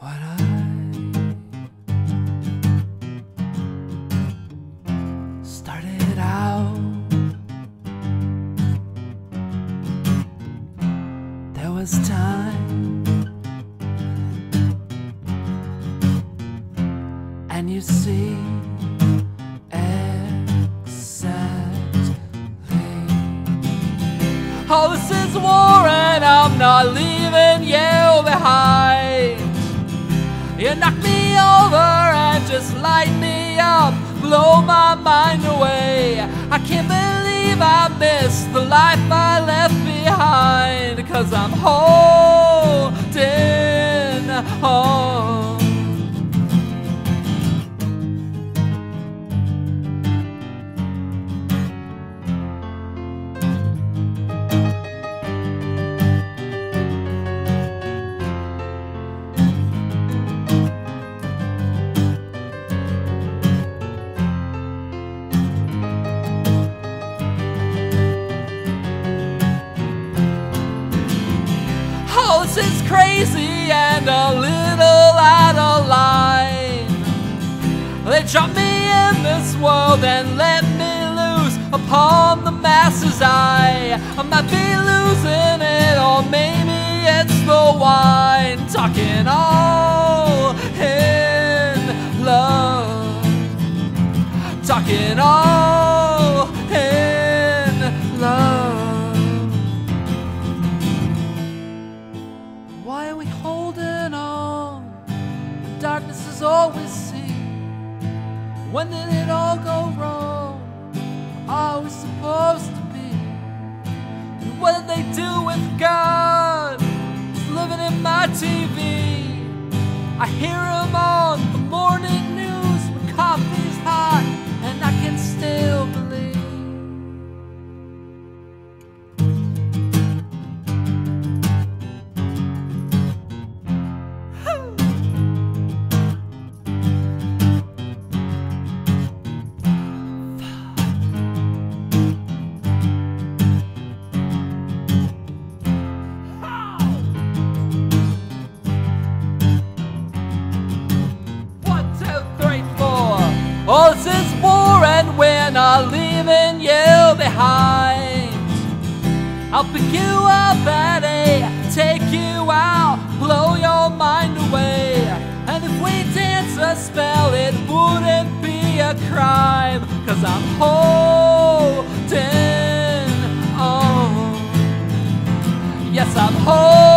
When I started out, there was time, and you see exactly. Oh, this is war, and I'm not leaving you my mind away. I can't believe I missed the life I left behind, cause I'm holding crazy and a little out of line. They drop me in this world and let me loose upon the masses. I, I might be losing it, or maybe it's the wine. Talking all in love. Talking all we holding on? Darkness is all we see. When did it all go wrong? Are we supposed to be? And what did they do with God? He's living in my TV. I hear is war, and we're not leaving you behind. I'll pick you up at eight, take you out, blow your mind away. And if we dance a spell, it wouldn't be a crime, cause I'm holding on. Yes, I'm holding